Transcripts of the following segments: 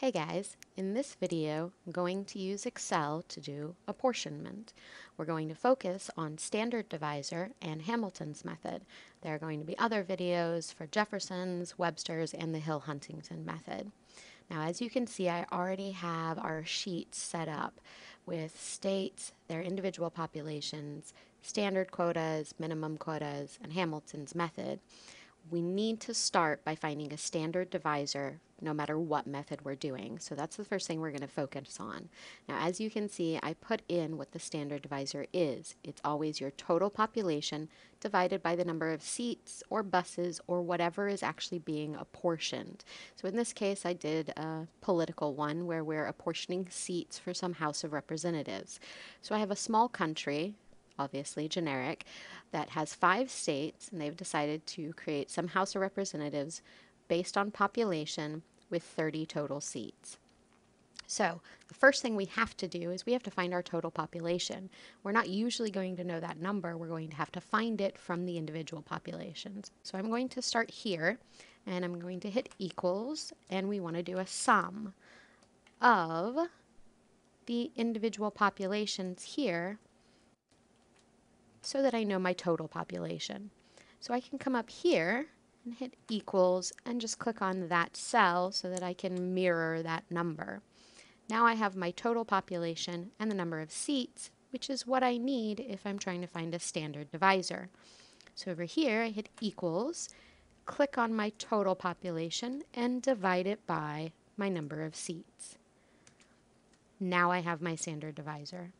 Hey guys, in this video I'm going to use Excel to do apportionment. We're going to focus on standard divisor and Hamilton's method. There are going to be other videos for Jefferson's, Webster's, and the Hill-Huntington method. Now as you can see I already have our sheets set up with states, their individual populations, standard quotas, minimum quotas, and Hamilton's method we need to start by finding a standard divisor no matter what method we're doing. So that's the first thing we're going to focus on. Now, as you can see, I put in what the standard divisor is. It's always your total population divided by the number of seats or buses or whatever is actually being apportioned. So in this case, I did a political one where we're apportioning seats for some House of Representatives. So I have a small country, obviously generic, that has five states, and they've decided to create some House of Representatives based on population with 30 total seats. So the first thing we have to do is we have to find our total population. We're not usually going to know that number. We're going to have to find it from the individual populations. So I'm going to start here and I'm going to hit equals and we want to do a sum of the individual populations here so that I know my total population. So I can come up here and hit equals and just click on that cell so that I can mirror that number. Now I have my total population and the number of seats, which is what I need if I'm trying to find a standard divisor. So over here, I hit equals, click on my total population, and divide it by my number of seats. Now I have my standard divisor.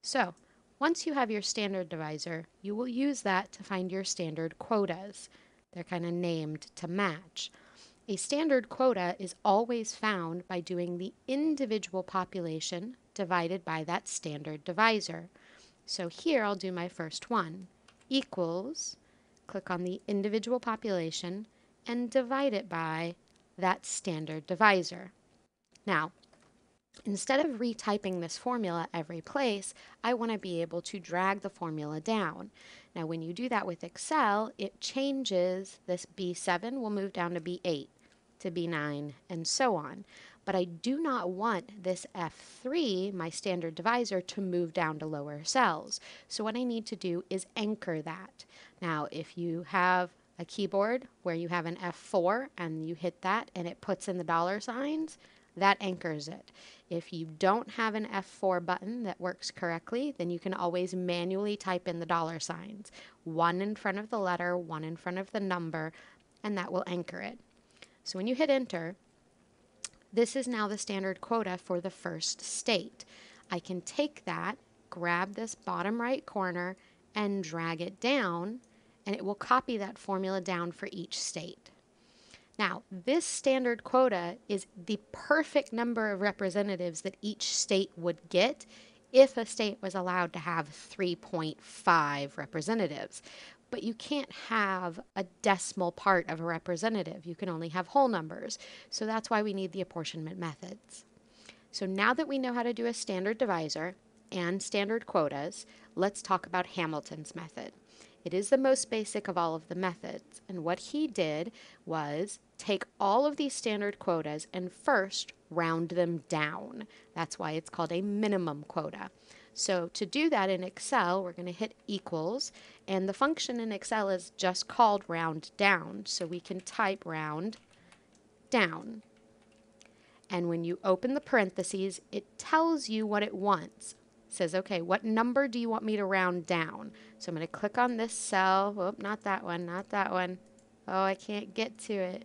So once you have your standard divisor, you will use that to find your standard quotas. They're kind of named to match. A standard quota is always found by doing the individual population divided by that standard divisor. So here I'll do my first one, equals, click on the individual population, and divide it by that standard divisor. Now, Instead of retyping this formula every place, I want to be able to drag the formula down. Now when you do that with Excel, it changes this B7 will move down to B8 to B9 and so on. But I do not want this F3, my standard divisor, to move down to lower cells. So what I need to do is anchor that. Now if you have a keyboard where you have an F4 and you hit that and it puts in the dollar signs, that anchors it. If you don't have an F4 button that works correctly, then you can always manually type in the dollar signs, one in front of the letter, one in front of the number, and that will anchor it. So when you hit enter, this is now the standard quota for the first state. I can take that, grab this bottom right corner, and drag it down, and it will copy that formula down for each state. Now, this standard quota is the perfect number of representatives that each state would get if a state was allowed to have 3.5 representatives. But you can't have a decimal part of a representative. You can only have whole numbers. So that's why we need the apportionment methods. So now that we know how to do a standard divisor and standard quotas, let's talk about Hamilton's method. It is the most basic of all of the methods. And what he did was take all of these standard quotas and first round them down. That's why it's called a minimum quota. So to do that in Excel, we're going to hit equals, and the function in Excel is just called round down. So we can type round down. And when you open the parentheses, it tells you what it wants says, okay, what number do you want me to round down? So I'm going to click on this cell. Oh, not that one, not that one. Oh, I can't get to it.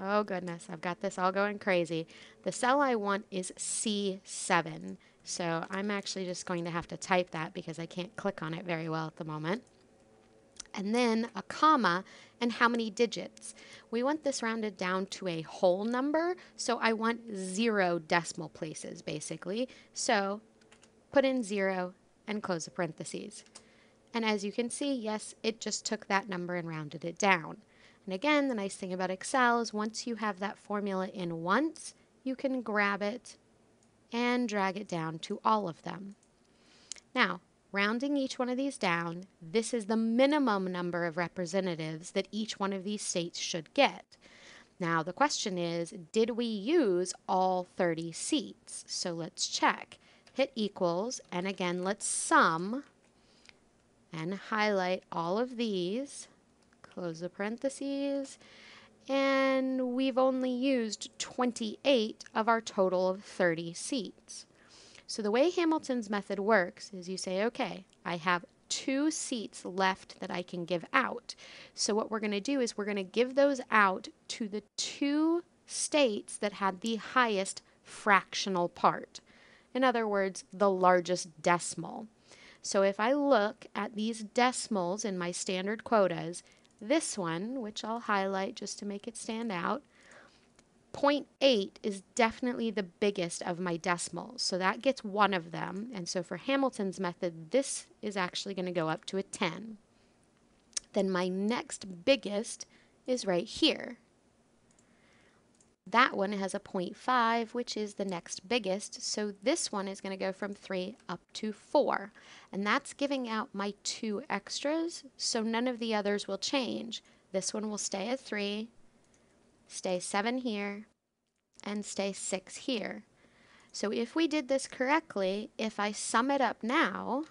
Oh goodness, I've got this all going crazy. The cell I want is C7. So I'm actually just going to have to type that because I can't click on it very well at the moment and then a comma, and how many digits. We want this rounded down to a whole number, so I want zero decimal places, basically. So put in zero and close the parentheses. And as you can see, yes, it just took that number and rounded it down. And again, the nice thing about Excel is once you have that formula in once, you can grab it and drag it down to all of them. Now, Rounding each one of these down, this is the minimum number of representatives that each one of these states should get. Now the question is, did we use all 30 seats? So let's check. Hit equals, and again, let's sum and highlight all of these. Close the parentheses. And we've only used 28 of our total of 30 seats. So the way Hamilton's method works is you say, okay, I have two seats left that I can give out. So what we're going to do is we're going to give those out to the two states that had the highest fractional part. In other words, the largest decimal. So if I look at these decimals in my standard quotas, this one, which I'll highlight just to make it stand out, 0.8 is definitely the biggest of my decimals. So that gets one of them. And so for Hamilton's method, this is actually going to go up to a 10. Then my next biggest is right here. That one has a 0.5, which is the next biggest. So this one is going to go from 3 up to 4. And that's giving out my two extras, so none of the others will change. This one will stay at 3, stay 7 here, and stay 6 here. So if we did this correctly, if I sum it up now,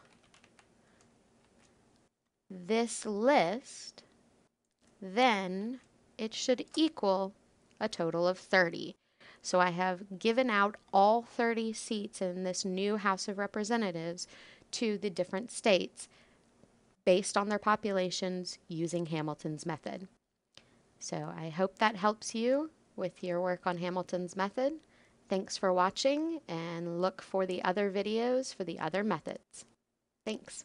this list, then it should equal a total of 30. So I have given out all 30 seats in this new House of Representatives to the different states based on their populations using Hamilton's method. So I hope that helps you with your work on Hamilton's method. Thanks for watching and look for the other videos for the other methods. Thanks.